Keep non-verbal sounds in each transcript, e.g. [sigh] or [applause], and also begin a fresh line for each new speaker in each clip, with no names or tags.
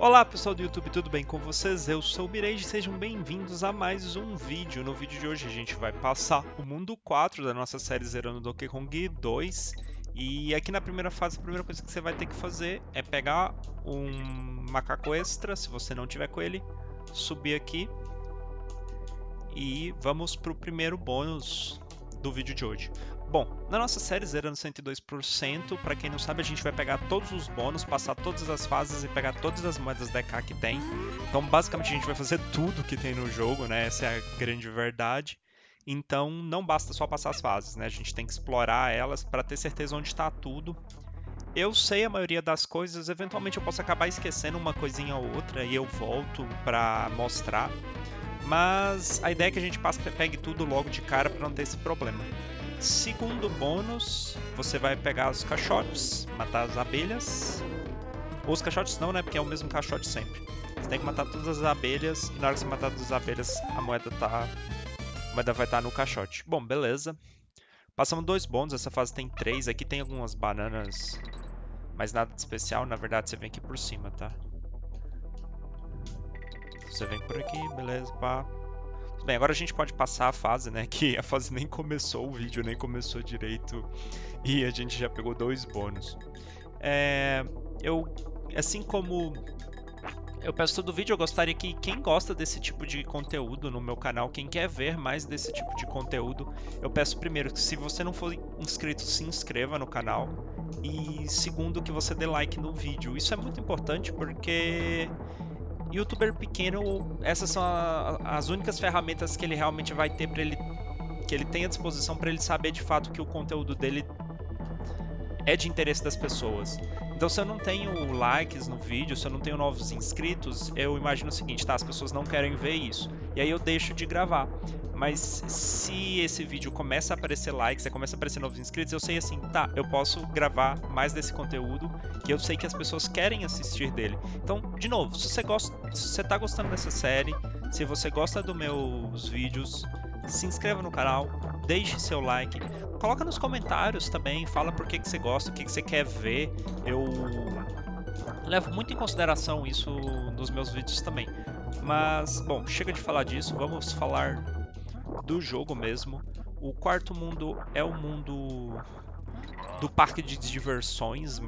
Olá pessoal do YouTube, tudo bem com vocês? Eu sou o Mirage, sejam bem-vindos a mais um vídeo. No vídeo de hoje a gente vai passar o mundo 4 da nossa série Zerando Donkey Kong 2 e aqui na primeira fase a primeira coisa que você vai ter que fazer é pegar um macaco extra, se você não tiver com ele, subir aqui e vamos para o primeiro bônus do vídeo de hoje. Bom, na nossa série Zerando 102%, para quem não sabe, a gente vai pegar todos os bônus, passar todas as fases e pegar todas as moedas DK que tem. Então, basicamente, a gente vai fazer [laughs] tudo que tem no jogo, né? Essa é a grande verdade. Então, não basta só passar as fases, né? A gente tem que explorar elas para ter certeza onde está tudo. Eu sei a maioria das coisas, eventualmente eu posso acabar esquecendo uma coisinha ou outra e eu volto para mostrar. Mas a ideia é que a gente passe, pegue tudo logo de cara para não ter esse problema. Segundo bônus, você vai pegar os caixotes, matar as abelhas. Ou os caixotes não, né? Porque é o mesmo caixote sempre. Você tem que matar todas as abelhas e na hora que você matar todas as abelhas, a moeda tá. A moeda vai estar tá no caixote. Bom, beleza. Passamos dois bônus, essa fase tem três. Aqui tem algumas bananas, mas nada de especial. Na verdade, você vem aqui por cima, tá? Você vem por aqui, beleza, pá. Bem, agora a gente pode passar a fase, né? [laughs] Que a fase nem começou, o vídeo nem começou direito e a gente já pegou dois bônus. É, eu, assim como eu peço todo vídeo, eu gostaria que quem gosta desse tipo de conteúdo no meu canal, quem quer ver mais desse tipo de conteúdo, eu peço primeiro que se você não for inscrito, se inscreva no canal e segundo que você dê like no vídeo. Isso é muito importante porque youtuber pequeno, essas são a, as únicas ferramentas que ele realmente vai ter para ele que ele tem à disposição para ele saber de fato que o conteúdo dele é de interesse das pessoas. Então, se eu não tenho likes no vídeo, se eu não tenho novos inscritos, eu imagino o seguinte, tá? As pessoas não querem ver isso. E aí eu deixo de gravar. Mas se esse vídeo começa a aparecer likes, começa a aparecer novos inscritos, eu sei assim, tá, eu posso gravar mais desse conteúdo que eu sei que as pessoas querem assistir dele. Então, de novo, se você gosta, se você tá gostando dessa série, se você gosta dos meus vídeos, se inscreva no canal, deixe seu like, coloca nos comentários também, fala por que, que você gosta, o que, que você quer ver. Eu levo muito em consideração isso nos meus vídeos também. Mas, bom, chega de falar disso, vamos falar do jogo mesmo. O quarto mundo é o mundo do parque de diversões,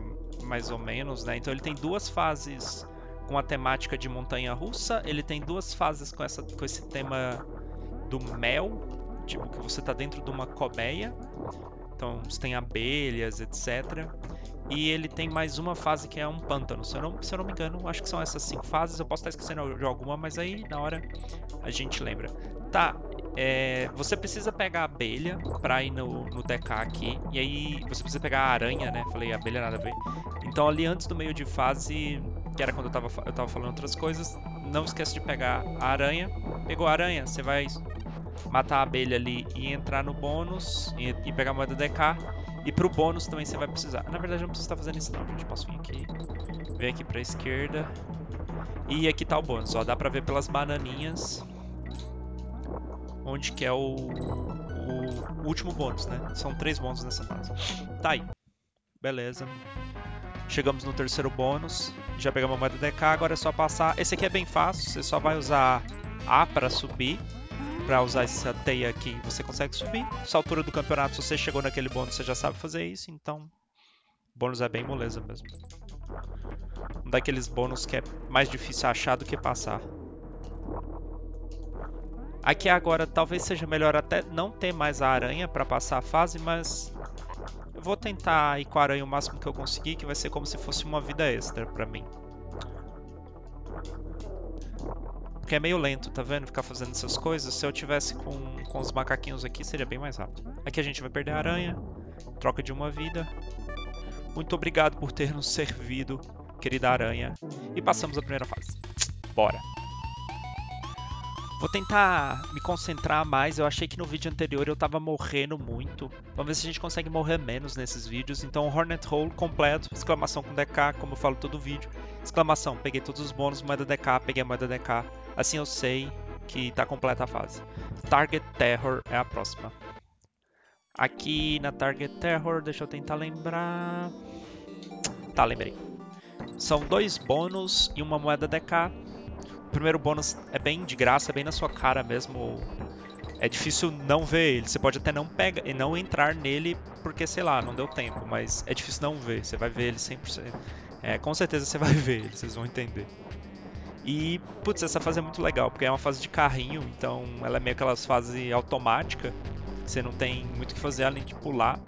mais ou menos, né? Então ele tem duas fases com a temática de montanha russa, ele tem duas fases com, essa, com esse tema do mel, tipo que você está dentro de uma colmeia, então você tem abelhas, etc. E ele tem mais uma fase que é um pântano. Se eu não, se eu não me engano, acho que são essas cinco fases. Eu posso estar esquecendo de alguma, mas aí na hora a gente lembra. Tá, é, você precisa pegar a abelha pra ir no, no DK aqui. E aí você precisa pegar a aranha, né? Falei abelha nada a ver. Então ali antes do meio de fase, que era quando eu tava, eu tava falando outras coisas, não esquece de pegar a aranha. Pegou a aranha, você vai matar a abelha ali e entrar no bônus e, e pegar a moeda DK. E pro bônus também você vai precisar. Na verdade, não precisa estar fazendo isso não, gente. Posso vir aqui, vir aqui pra esquerda. E aqui tá o bônus, ó. Dá pra ver pelas bananinhas onde que é o, o, último bônus, né? São três bônus nessa fase. Tá aí. Beleza. Chegamos no terceiro bônus. Já pegamos a moeda DK, agora é só passar. Esse aqui é bem fácil, você só vai usar A para subir para usar essa teia aqui, você consegue subir. Essa altura do campeonato, se você chegou naquele bônus, você já sabe fazer isso, então bônus é bem moleza mesmo. Um daqueles bônus que é mais difícil achar do que passar. Aqui agora talvez seja melhor até não ter mais a aranha para passar a fase, mas eu vou tentar ir com a aranha o máximo que eu conseguir, que vai ser como se fosse uma vida extra para mim. Porque é meio lento, tá vendo? Ficar fazendo essas coisas. Se eu tivesse com, com os macaquinhos aqui, seria bem mais rápido. Aqui a gente vai perder a aranha. Troca de uma vida. Muito obrigado por ter nos servido, querida aranha. E passamos a primeira fase. Bora! Vou tentar me concentrar mais. Eu achei que no vídeo anterior eu tava morrendo muito. Vamos ver se a gente consegue morrer menos nesses vídeos. Então, Hornet Hole completo, exclamação com DK, como eu falo todo vídeo. Exclamação, peguei todos os bônus, moeda DK, peguei a moeda DK. Assim eu sei que tá completa a fase. Target Terror é a próxima. Aqui na Target Terror, deixa eu tentar lembrar. Tá, lembrei. São dois bônus e uma moeda DK. Primeiro bônus é bem de graça, é bem na sua cara mesmo. É difícil não ver ele. Você pode até não pegar e não entrar nele porque, sei lá, não deu tempo, mas é difícil não ver. Você vai ver ele 100%. É, com certeza você vai [laughs] ver ele, vocês vão entender. E, putz, essa fase é muito legal, porque é uma fase de carrinho, então ela é meio aquelas fase automática. Você não tem muito o que fazer além de pular.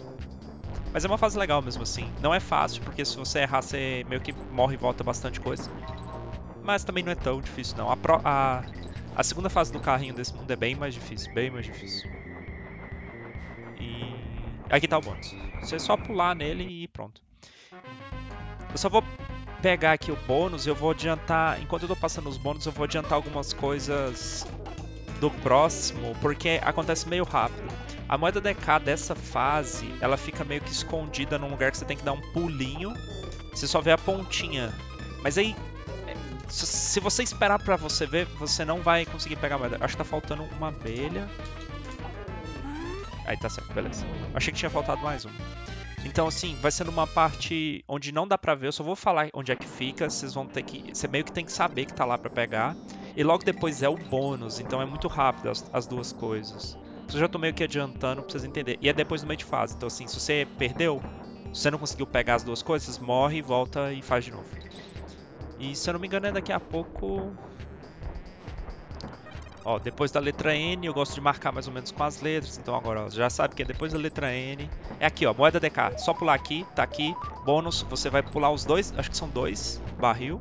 Mas é uma fase legal mesmo assim. Não é fácil, porque se você errar, você meio que morre e volta bastante coisa. Mas também não é tão difícil não. A, pro, a, a segunda fase do carrinho desse mundo é bem mais difícil, bem mais difícil. E aqui tá o bônus. Você só pular nele e pronto. Eu só vou pegar aqui o bônus eu vou adiantar, enquanto eu tô passando os bônus, eu vou adiantar algumas coisas do próximo, porque acontece meio rápido. A moeda DK dessa fase, ela fica meio que escondida num lugar que você tem que dar um pulinho. Você só vê a pontinha. Mas aí, se você esperar pra você ver, você não vai conseguir pegar moeda. Acho que tá faltando uma abelha. Aí tá certo, beleza. Achei que tinha faltado mais uma. Então, assim, vai sendo uma parte onde não dá pra ver. Eu só vou falar onde é que fica. Vocês vão ter que. Você meio que tem que saber que tá lá pra pegar. E logo depois é o bônus. Então é muito rápido as, as duas coisas. Eu já tô meio que adiantando pra vocês entenderem. E é depois do meio de fase. Então, assim, se você perdeu, se você não conseguiu pegar as duas coisas, morre, volta e faz de novo. E se eu não me engano, é daqui a pouco. Ó, depois da letra N, eu gosto de marcar mais ou menos com as letras. Então agora, ó, já sabe que é depois da letra N. É aqui, ó, moeda DK. Só pular aqui, tá aqui. Bônus, você vai pular os dois, acho que são dois, barril.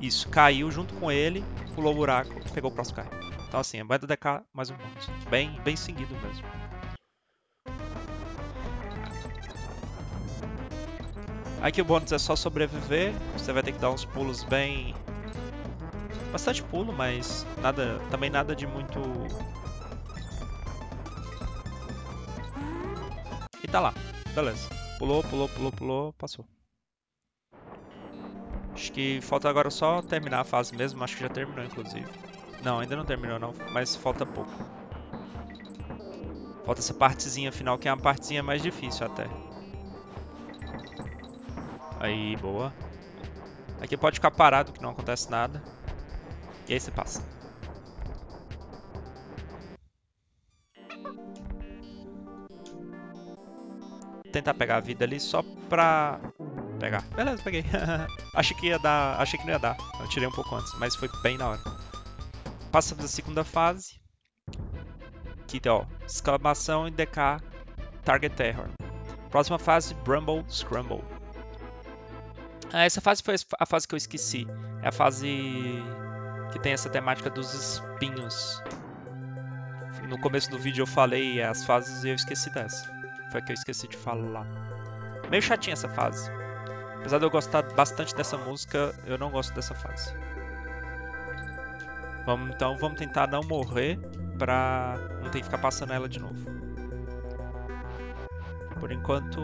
Isso, caiu junto com ele, pulou o buraco, pegou o próximo carro. Então assim, a moeda DK mais um bônus. Bem, bem seguido mesmo. Aqui o bônus é só sobreviver. Você vai ter que dar uns pulos bem Bastante pulo, mas nada, também nada de muito... E tá lá, beleza. Pulou, pulou, pulou, pulou, passou. Acho que falta agora só terminar a fase mesmo, acho que já terminou inclusive. Não, ainda não terminou não, mas falta pouco. Falta essa partezinha final, que é uma partezinha mais difícil até. Aí, boa. Aqui pode ficar parado, que não acontece nada. E aí você passa. Tentar pegar a vida ali só pra pegar. Beleza, peguei. [laughs] achei que ia dar. Achei que não ia dar. Eu tirei um pouco antes, mas foi bem na hora. Passa da segunda fase. Aqui, ó. Exclamação e DK Target Terror. Próxima fase, Brumble Scramble. Ah, essa fase foi a fase que eu esqueci. É a fase que tem essa temática dos espinhos. No começo do vídeo eu falei as fases e eu esqueci dessa. Foi que eu esqueci de falar. Meio chatinha essa fase. Apesar de eu gostar bastante dessa música, eu não gosto dessa fase. Vamos, então vamos tentar não morrer pra não ter que ficar passando ela de novo. Por enquanto,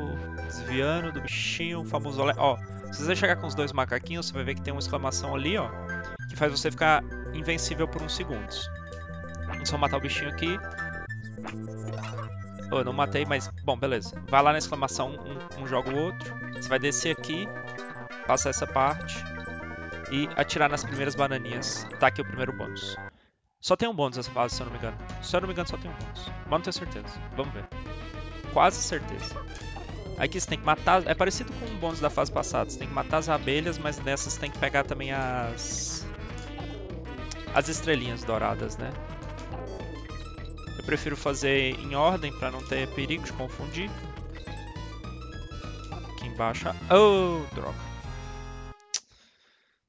desviando do bichinho, famoso... Ó, se você chegar com os dois macaquinhos, você vai ver que tem uma exclamação ali, ó que faz você ficar invencível por uns segundos. Vamos só matar o bichinho aqui. Oh, não matei, mas... Bom, beleza. Vai lá na exclamação, um, um joga o outro. Você vai descer aqui, passar essa parte e atirar nas primeiras bananinhas. Tá aqui o primeiro bônus. Só tem um bônus nessa fase, se eu não me engano. Se eu não me engano, só tem um bônus. Mas não tenho certeza. Vamos ver. Quase certeza. Aqui você tem que matar... É parecido com o bônus da fase passada. Você tem que matar as abelhas, mas nessas você tem que pegar também as as estrelinhas douradas, né? Eu prefiro fazer em ordem para não ter perigo de confundir. Aqui embaixo... Oh, droga.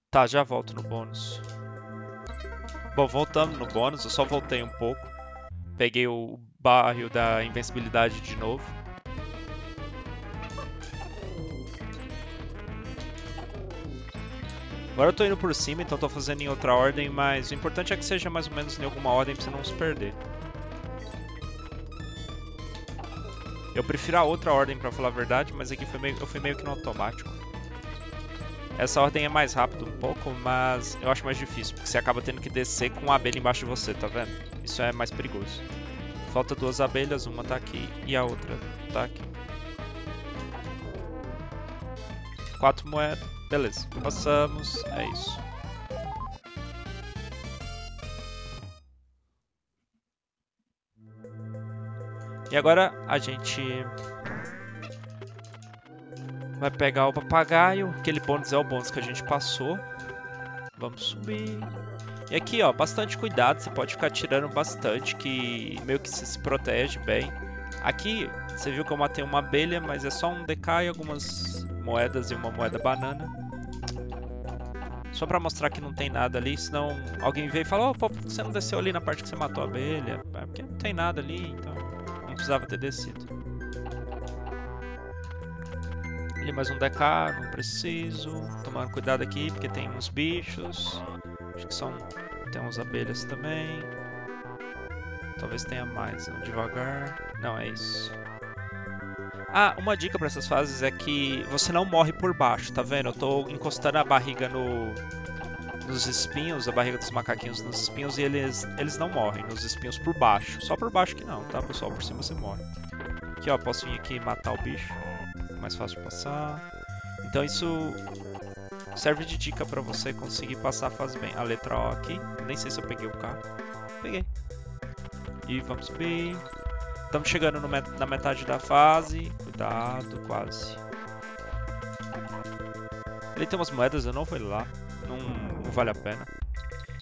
Tá, já volto no bônus. Bom, voltando no bônus, eu só voltei um pouco. Peguei o barril da invencibilidade de novo. Agora eu tô indo por cima, então tô fazendo em outra ordem, mas o importante é que seja mais ou menos em alguma ordem pra você não se perder. Eu prefiro a outra ordem pra falar a verdade, mas aqui foi meio, eu fui meio que no automático. Essa ordem é mais rápida um pouco, mas eu acho mais difícil, porque você acaba tendo que descer com a abelha embaixo de você, tá vendo? Isso é mais perigoso. Falta duas abelhas, uma tá aqui e a outra tá aqui. Quatro moedas. Beleza, passamos, é isso. E agora a gente vai pegar o papagaio, aquele bônus é o bônus que a gente passou. Vamos subir. E aqui, ó, bastante cuidado, você pode ficar tirando bastante, que meio que se protege bem. Aqui, você viu que eu matei uma abelha, mas é só um DK e algumas moedas e uma moeda banana. Só pra mostrar que não tem nada ali, senão alguém veio e fala, oh, pô, você não desceu ali na parte que você matou a abelha? É porque não tem nada ali, então não precisava ter descido. Ali mais um DK, não preciso. Tomando cuidado aqui, porque tem uns bichos. Acho que são... tem uns abelhas também. Talvez tenha mais, vamos devagar. Não, é isso. Ah, uma dica para essas fases é que você não morre por baixo, tá vendo? Eu tô encostando a barriga no, nos espinhos, a barriga dos macaquinhos nos espinhos e eles, eles não morrem nos espinhos por baixo. Só por baixo que não, tá pessoal? Por cima você morre. Aqui ó, posso vir aqui e matar o bicho. Mais fácil de passar. Então isso serve de dica para você conseguir passar a fase bem. A letra O aqui, nem sei se eu peguei o K. Peguei. E vamos subir. Estamos chegando met na metade da fase. Cuidado, quase. Ele tem umas moedas, eu não vou lá. Não, não, vale a pena.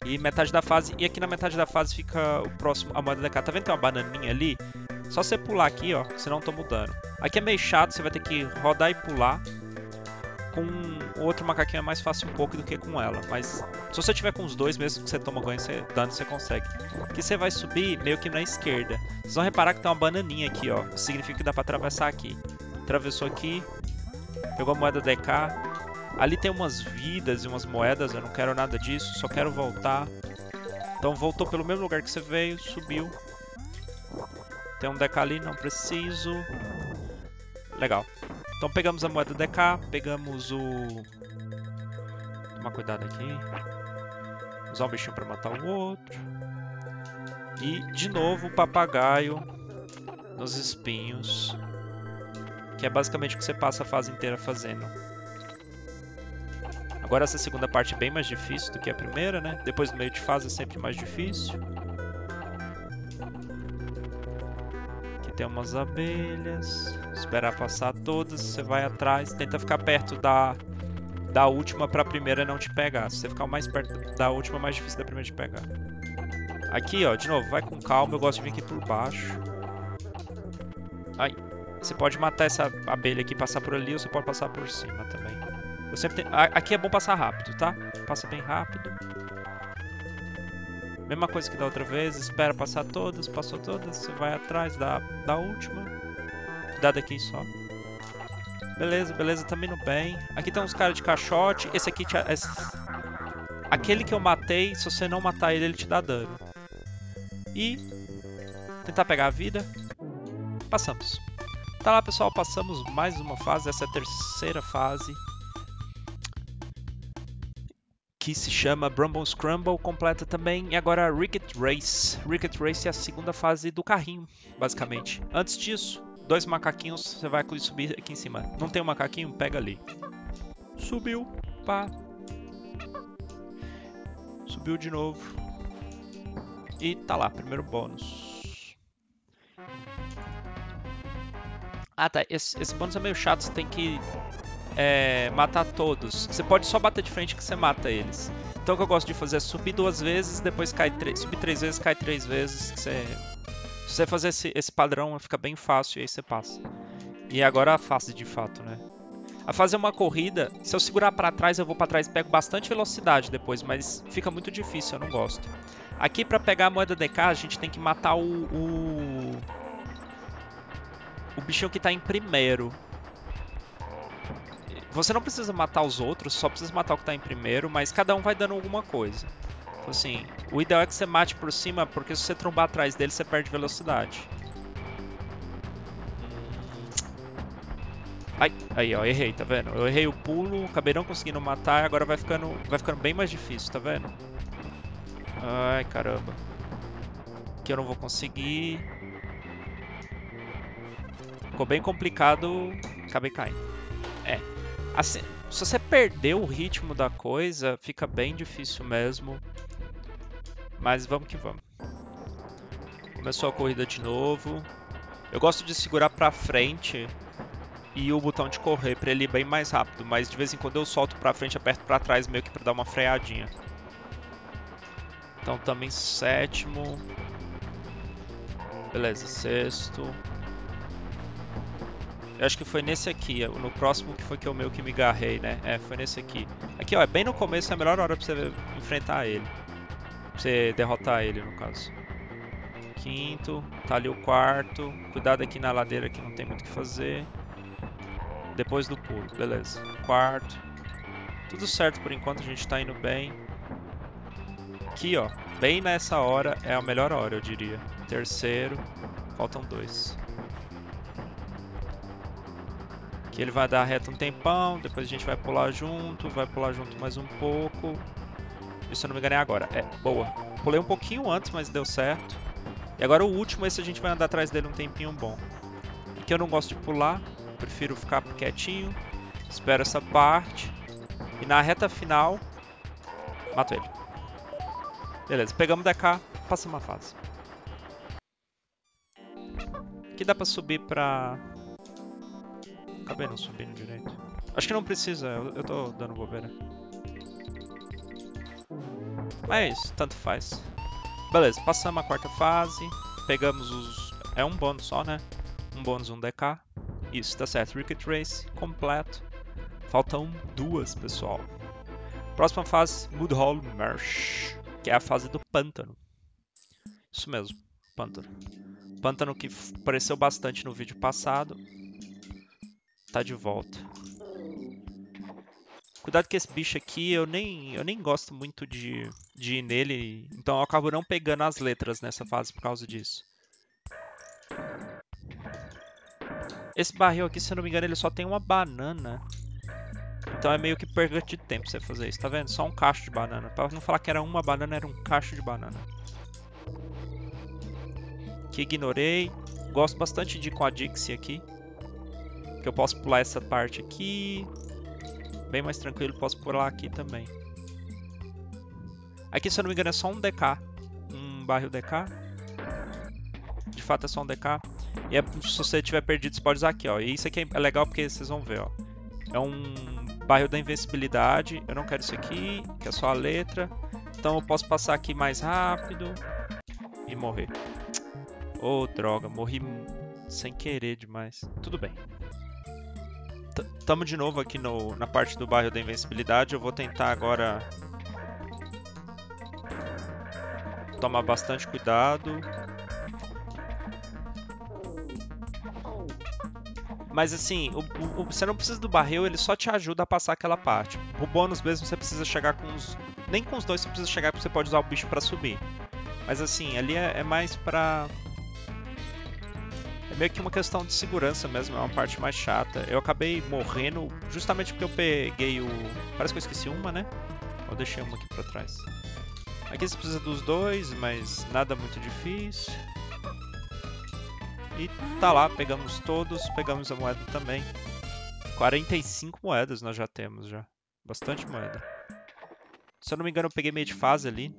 E metade da fase. E aqui na metade da fase fica o próximo, a moeda da cá. Tá vendo? Tem uma bananinha ali. Só você pular aqui, ó. Senão eu tô mudando. Aqui é meio chato, você vai ter que rodar e pular. Com outro macaquinho é mais fácil um pouco do que com ela. Mas se você tiver com os dois, mesmo que você toma ganho, você, dano, você consegue. Aqui você vai subir meio que na esquerda. Vocês vão reparar que tem uma bananinha aqui, ó. Significa que dá pra atravessar aqui. Atravessou aqui. Pegou a moeda DK. Ali tem umas vidas e umas moedas, eu não quero nada disso, só quero voltar. Então voltou pelo mesmo lugar que você veio, subiu. Tem um DK ali, não preciso. Legal. Então pegamos a moeda DK, pegamos o... Tomar cuidado aqui. Usar um bichinho para matar o outro. E, de novo, o papagaio nos espinhos. Que é basicamente o que você passa a fase inteira fazendo. Agora essa segunda parte é bem mais difícil do que a primeira, né? Depois do meio de fase é sempre mais difícil. Tem umas abelhas. Esperar passar todas, você vai atrás, tenta ficar perto da, da última para a primeira não te pegar. Se você ficar mais perto da última, é mais difícil da primeira te pegar. Aqui, ó, de novo, vai com calma, eu gosto de vir aqui por baixo. Aí, você pode matar essa abelha aqui, passar por ali, ou você pode passar por cima também. Eu sempre tenho... Aqui é bom passar rápido, tá? Passa bem rápido. Mesma coisa que da outra vez, espera passar todas, passou todas, você vai atrás da, da última. Cuidado aqui só. Beleza, beleza, tá indo bem. Aqui tem uns caras de caixote. Esse aqui, te, esse, aquele que eu matei, se você não matar ele, ele te dá dano. E tentar pegar a vida. Passamos. Tá lá, pessoal, passamos mais uma fase. Essa é a terceira fase que se chama Brumble Scramble, completa também. E agora Ricket Race. Ricket Race é a segunda fase do carrinho, basicamente. Antes disso, dois macaquinhos, você vai subir aqui em cima. Não tem um macaquinho? Pega ali. Subiu, pá. Subiu de novo. E tá lá, primeiro bônus. Ah tá, esse, esse bônus é meio chato, você tem que é, matar todos. Você pode só bater de frente que você mata eles. Então o que eu gosto de fazer é subir duas vezes, depois cai três, subir três vezes, cai três vezes. Você, se você fazer esse, esse padrão, fica bem fácil e aí você passa. E agora a fase de fato, né? A fase é uma corrida. Se eu segurar para trás, eu vou para trás e pego bastante velocidade depois, mas fica muito difícil, eu não gosto. Aqui para pegar a moeda DK, a gente tem que matar o, o o bichinho que está em primeiro. Você não precisa matar os outros, só precisa matar o que tá em primeiro, mas cada um vai dando alguma coisa. Então, assim, o ideal é que você mate por cima, porque se você trombar atrás dele, você perde velocidade. Ai, aí ó, errei, tá vendo? Eu errei o pulo, acabei não conseguindo matar, agora vai ficando, vai ficando bem mais difícil, tá vendo? Ai, caramba. Aqui eu não vou conseguir. Ficou bem complicado, acabei caindo. Assim, Se você perder o ritmo da coisa, fica bem difícil mesmo. Mas vamos que vamos. Começou a corrida de novo. Eu gosto de segurar pra frente e o botão de correr para ele ir bem mais rápido, mas de vez em quando eu solto para frente e aperto para trás meio que para dar uma freadinha. Então também sétimo. Beleza, sexto. Eu acho que foi nesse aqui, no próximo que foi que eu meio que me garrei, né? É, foi nesse aqui. Aqui, ó, é bem no começo, é a melhor hora pra você enfrentar ele. Pra você derrotar ele, no caso. Quinto, tá ali o quarto. Cuidado aqui na ladeira que não tem muito o que fazer. Depois do pulo, beleza. Quarto. Tudo certo por enquanto, a gente tá indo bem. Aqui, ó. Bem nessa hora é a melhor hora, eu diria. Terceiro. Faltam dois. Aqui ele vai dar reta um tempão, depois a gente vai pular junto, vai pular junto mais um pouco. Se eu não me engano é agora. É, boa. Pulei um pouquinho antes, mas deu certo. E agora o último, esse a gente vai andar atrás dele um tempinho bom. Aqui eu não gosto de pular, prefiro ficar quietinho, espero essa parte. E na reta final, mato ele. Beleza, pegamos DK, passamos uma fase. Aqui dá pra subir pra... Acabei não subindo direito. Acho que não precisa, eu, eu tô dando bobeira. Mas, tanto faz. Beleza, passamos a quarta fase. Pegamos os... É um bônus só, né? Um bônus, um DK. Isso, tá certo. Ricket Race completo. Faltam duas, pessoal. Próxima fase, Mudhall Marsh, que é a fase do pântano. Isso mesmo, pântano. Pântano que apareceu bastante no vídeo passado. Tá de volta. Cuidado que esse bicho aqui, eu nem, eu nem gosto muito de, de ir nele, então eu acabo não pegando as letras nessa fase por causa disso. Esse barril aqui, se eu não me engano, ele só tem uma banana. Então é meio que perda de tempo você fazer isso, tá vendo? Só um cacho de banana. Pra não falar que era uma banana, era um cacho de banana. Que ignorei. Gosto bastante de ir com a Dixie aqui. Que eu posso pular essa parte aqui. Bem mais tranquilo, posso pular aqui também. Aqui, se eu não me engano, é só um DK. Um barril DK. De fato é só um DK. E é, se você tiver perdido, você pode usar aqui, ó. E isso aqui é legal porque vocês vão ver, ó. É um bairro da invencibilidade. Eu não quero isso aqui, que é só a letra. Então eu posso passar aqui mais rápido e morrer. Oh, droga, morri sem querer demais. Tudo bem. Tamo de novo aqui no, na parte do bairro da invencibilidade. Eu vou tentar agora tomar bastante cuidado. Mas assim, o, o, você não precisa do barril, ele só te ajuda a passar aquela parte. O bônus mesmo você precisa chegar com os. Nem com os dois você precisa chegar porque você pode usar o bicho para subir. Mas assim, ali é, é, mais pra. É meio que uma questão de segurança mesmo, é uma parte mais chata. Eu acabei morrendo justamente porque eu peguei o. Parece que eu esqueci uma, né? Eu deixei uma aqui pra trás. Aqui você precisa dos dois, mas nada muito difícil. E tá lá, pegamos todos, pegamos a moeda também. 45 moedas nós já temos já. Bastante moeda. Se eu não me engano, eu peguei meio de fase ali.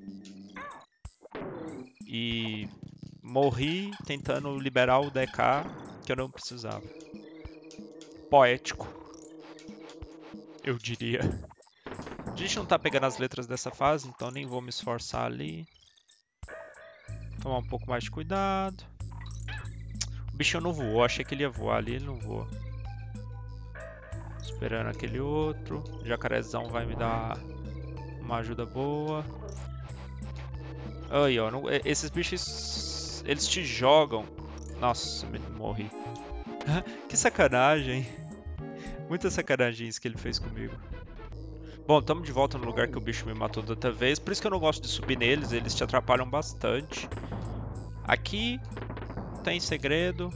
E morri tentando liberar o DK que eu não precisava. Poético. Eu diria. A gente não tá pegando as letras dessa fase, então nem vou me esforçar ali. Tomar um pouco mais de cuidado. O bichinho não voou, achei que ele ia voar ali, ele não voa. Esperando aquele outro. O jacarezão vai me dar uma ajuda boa. Aí, ó. Não, esses bichos, eles te jogam. Nossa, morri. [laughs] que sacanagem. Muita sacanagem isso que ele fez comigo. Bom, estamos de volta no lugar que o bicho me matou da outra vez. Por isso que eu não gosto de subir neles, eles te atrapalham bastante. Aqui tem segredo.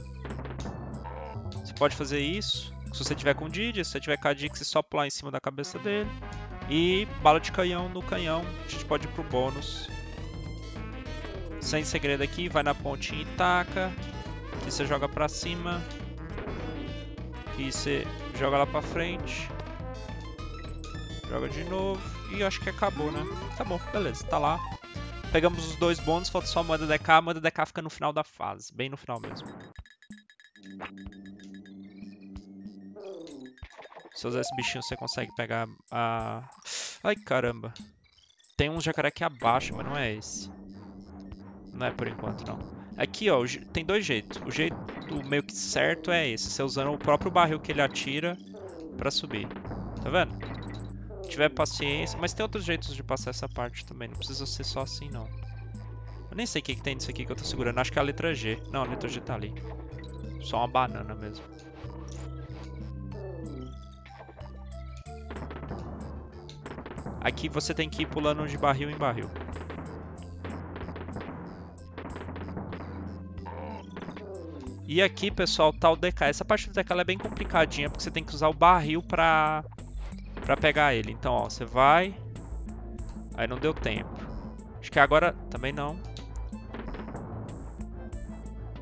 Você pode fazer isso. Se você tiver com Didi, se você tiver com a Dix, só pular em cima da cabeça dele. E bala de canhão no canhão. A gente pode ir pro bônus. Sem segredo aqui, vai na pontinha e taca. Aqui você joga pra cima. Aqui você joga lá pra frente. Joga de novo. E acho que acabou, né? Acabou, beleza, tá lá. Pegamos os dois bônus, falta só a moeda DK. A moeda DK fica no final da fase, bem no final mesmo. Se usar esse bichinho, você consegue pegar a... Ai, caramba. Tem um jacaré aqui abaixo, mas não é esse. Não é por enquanto, não. Aqui, ó, tem dois jeitos. O jeito meio que certo é esse. Você usando o próprio barril que ele atira pra subir. Tá vendo? Se tiver paciência. Mas tem outros jeitos de passar essa parte também. Não precisa ser só assim, não. Eu nem sei o que, que tem nisso aqui que eu tô segurando. Acho que é a letra G. Não, a letra G tá ali. Só uma banana mesmo. Aqui você tem que ir pulando de barril em barril. E aqui, pessoal, tá o DK. Essa parte do DK é bem complicadinha, porque você tem que usar o barril pra, pra pegar ele. Então, ó, você vai... Aí não deu tempo. Acho que agora... Também não.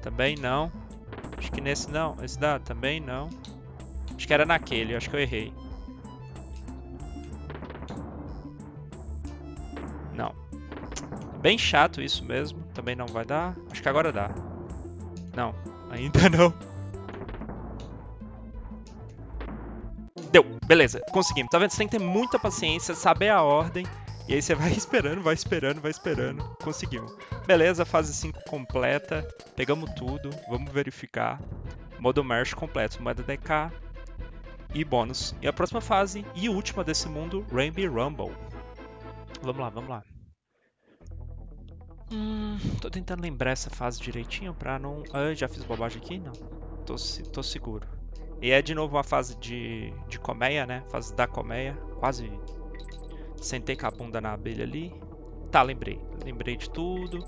Também não. Acho que nesse não. Esse dá? Também não. Acho que era naquele. Acho que eu errei. Bem chato isso mesmo. Também não vai dar. Acho que agora dá. Não, ainda não. Deu, beleza, conseguimos. Tá vendo? Você tem que ter muita paciência, saber a ordem. E aí você vai [laughs] esperando, vai esperando, vai esperando. Conseguimos. Beleza, fase 5 completa. Pegamos tudo. Vamos verificar. Modo March completo. Moeda DK. E bônus. E a próxima fase e última desse mundo, Rainbow Rumble. Vamos lá, vamos lá. Hum, tô tentando lembrar essa fase direitinho pra não... Ah, já fiz bobagem aqui? Não. Tô, tô seguro. E é de novo uma fase de, de colmeia, né? Fase da colmeia. Quase sentei com a bunda na abelha ali. Tá, lembrei. Lembrei de tudo.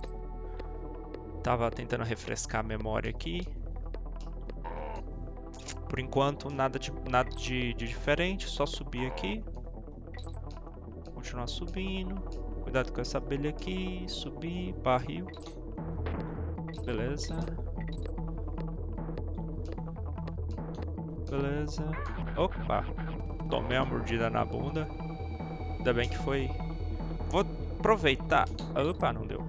Tava tentando refrescar a memória aqui. Por enquanto, nada de, nada de, de diferente. Só subir aqui. Continuar subindo. Cuidado com essa abelha aqui. Subir, barril. Beleza. Beleza. Opa! Tomei uma mordida na bunda. Ainda bem que foi... Vou aproveitar. Opa, não deu.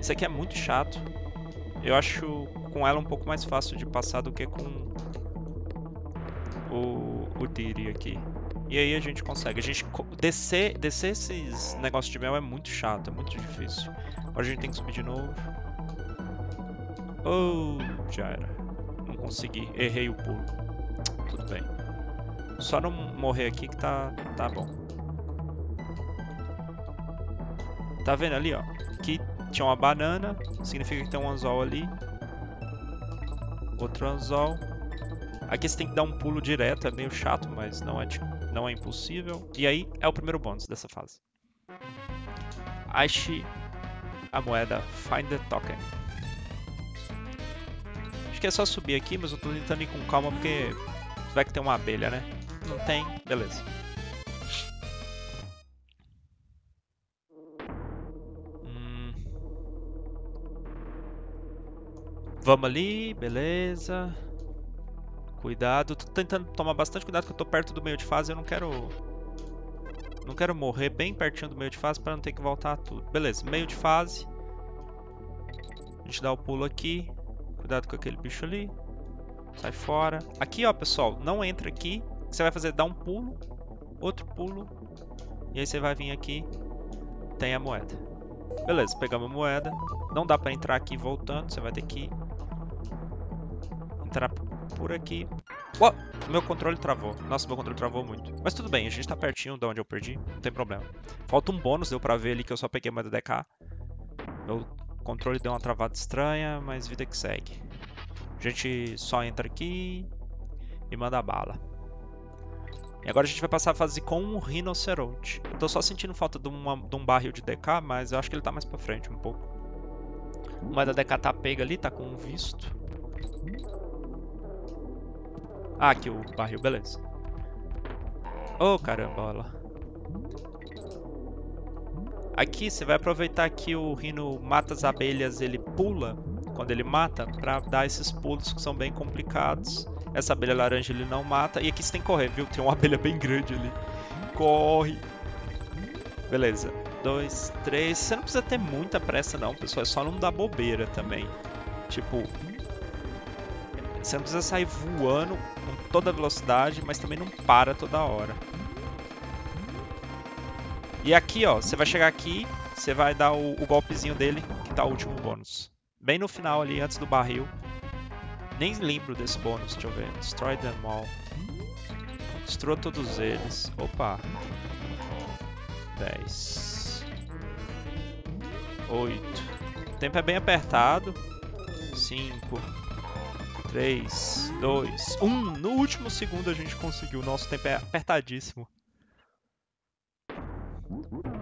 Isso aqui é muito chato. Eu acho com ela um pouco mais fácil de passar do que com o, o Diri aqui. E aí a gente consegue. A gente descer, descer esses negócios de mel é muito chato, é muito difícil. Agora a gente tem que subir de novo. Oh, já era. Não consegui, errei o pulo. Tudo bem. Só não morrer aqui que tá, tá bom. Tá vendo ali, ó? Aqui tinha uma banana, significa que tem um anzol ali. Outro anzol. Aqui você tem que dar um pulo direto, é meio chato, mas não é, não é impossível. E aí é o primeiro bônus dessa fase. Ache a moeda Find the Token. Acho que é só subir aqui, mas eu tô tentando ir com calma porque vai que tem uma abelha, né? Não tem, beleza. Hum. Vamos ali, beleza. Cuidado, tô tentando tomar bastante cuidado que eu tô perto do meio de fase, eu não quero... Não quero morrer bem pertinho do meio de fase para não ter que voltar tudo. Beleza, meio de fase. A gente dá o pulo aqui. Cuidado com aquele bicho ali. Sai fora. Aqui, ó, pessoal, não entra aqui. O que você vai fazer é dar um pulo, outro pulo. E aí você vai vir aqui, tem a moeda. Beleza, pegamos a moeda. Não dá para entrar aqui voltando, você vai ter que entrar por aqui. Oh, meu controle travou. Nossa, meu controle travou muito. Mas tudo bem, a gente tá pertinho de onde eu perdi. Não tem problema. Falta um bônus, deu pra ver ali que eu só peguei uma DK. Meu controle deu uma travada estranha, mas vida que segue. A gente só entra aqui e manda bala. E agora a gente vai passar a fase com um rinoceronte. Eu tô só sentindo falta de, uma, de um barril de DK, mas eu acho que ele tá mais pra frente um pouco. Uma da DK tá pega ali, tá com um visto. Ah, aqui o barril, beleza. Oh, caramba, olha. Aqui você vai aproveitar que o rino mata as abelhas, ele pula. quando ele mata, pra dar esses pulos que são bem complicados. Essa abelha laranja ele não mata. E aqui você tem que correr, viu? Tem uma abelha bem grande ali. Corre! Beleza. Dois, três. Você não precisa ter muita pressa não, pessoal. É só não dar bobeira também. Tipo... Você não precisa sair voando com toda velocidade, mas também não para toda hora. E aqui, ó, você vai chegar aqui, você vai dar o, o golpezinho dele, que tá o último bônus. Bem no final ali, antes do barril. Nem lembro desse bônus, deixa eu ver. Destroy them all. Destrua todos eles. Opa. 10. 8. O tempo é bem apertado. 5. 3, 2, 1. No último segundo a gente conseguiu. Nosso tempo é apertadíssimo.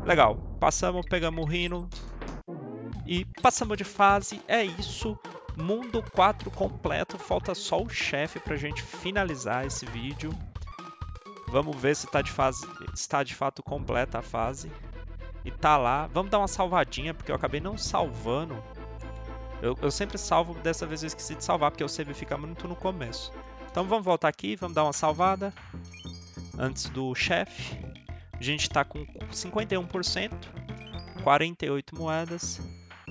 Legal. Passamos, pegamos o Rhino. E passamos de fase. É isso. Mundo 4 completo. Falta só o chefe pra gente finalizar esse vídeo. Vamos ver se está de, fase, está de fato completa a fase. E tá lá. Vamos dar uma salvadinha, porque eu acabei não salvando. Eu, eu sempre salvo, dessa vez eu esqueci de salvar, porque o save fica muito no começo. Então vamos voltar aqui, vamos dar uma salvada. Antes do chefe. A gente está com 51%. 48 moedas.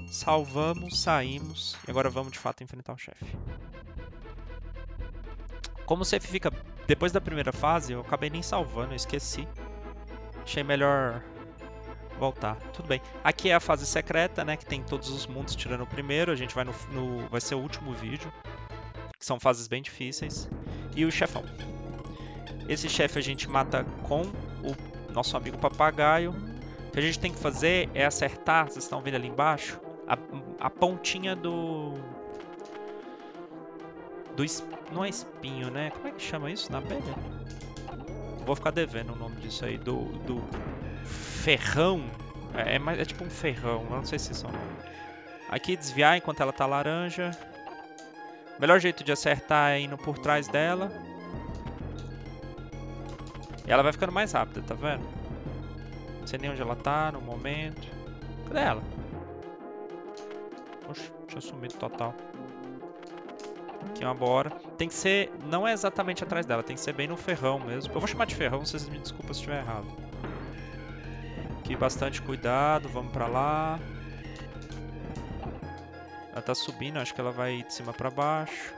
Salvamos, saímos. E agora vamos de fato enfrentar o chefe. Como o save fica depois da primeira fase, eu acabei nem salvando, eu esqueci. Achei melhor voltar. Tudo bem. Aqui é a fase secreta, né? Que tem todos os mundos tirando o primeiro. A gente vai no, no vai ser o último vídeo. Que são fases bem difíceis. E o chefão. Esse chefe a gente mata com o nosso amigo papagaio. O que a gente tem que fazer é acertar, vocês estão vendo ali embaixo, a, a pontinha do do não é espinho, né? Como é que chama isso na abelha? Vou ficar devendo o nome disso aí. Do, do ferrão. É, é, é tipo um ferrão, eu não sei se são. Aqui desviar enquanto ela tá laranja. Melhor jeito de acertar é indo por trás dela. E ela vai ficando mais rápida, tá vendo? Não sei nem onde ela tá no momento. Cadê ela? Oxe, tinha sumido total. Aqui é uma bora. Tem que ser, não é exatamente atrás dela, tem que ser bem no ferrão mesmo. Eu vou chamar de ferrão, vocês me desculpem se estiver errado. Aqui bastante cuidado, vamos pra lá. Ela tá subindo, acho que ela vai de cima pra baixo.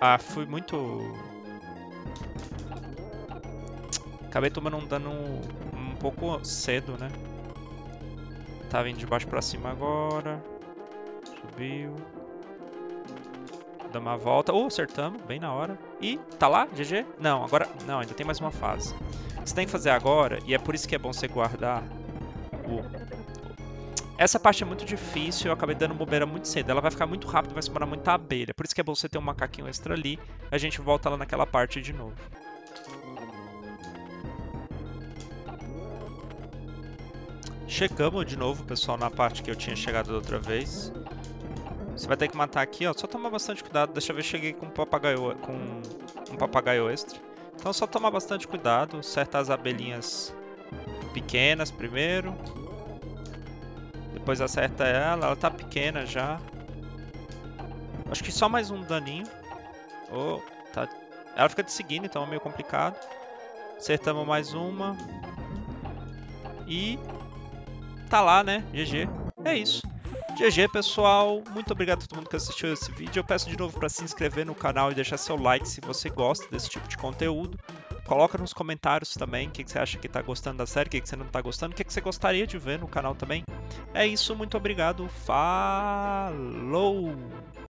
Ah, fui muito... Acabei tomando um dano um pouco cedo, né? Tá vindo de baixo pra cima agora. Subiu. Dá uma volta. Oh, acertamos, bem na hora. E tá lá, GG? Não, agora. Não, ainda tem mais uma fase. Você tem que fazer agora, e é por isso que é bom você guardar o. Essa parte é muito difícil, eu acabei dando bobeira muito cedo. Ela vai ficar muito rápido, vai spawnar muita abelha. Por isso que é bom você ter um macaquinho extra ali. A gente volta lá naquela parte de novo. Chegamos de novo, pessoal, na parte que eu tinha chegado da outra vez. Você vai ter que matar aqui, ó. Só tomar bastante cuidado. Deixa eu ver, cheguei com um papagaio, com um papagaio extra. Então só tomar bastante cuidado. Acertar as abelhinhas pequenas primeiro. Depois acerta ela. Ela tá pequena já. Acho que só mais um daninho. Oh, tá. Ela fica te seguindo, então é meio complicado. Acertamos mais uma. E... Tá lá, né? GG. É isso. GG, pessoal. Muito obrigado a todo mundo que assistiu esse vídeo. Eu peço de novo para se inscrever no canal e deixar seu like se você gosta desse tipo de conteúdo. Coloca nos comentários também o que, que você acha que está gostando da série, o que, que você não está gostando, o que, que você gostaria de ver no canal também. É isso, muito obrigado. Falou!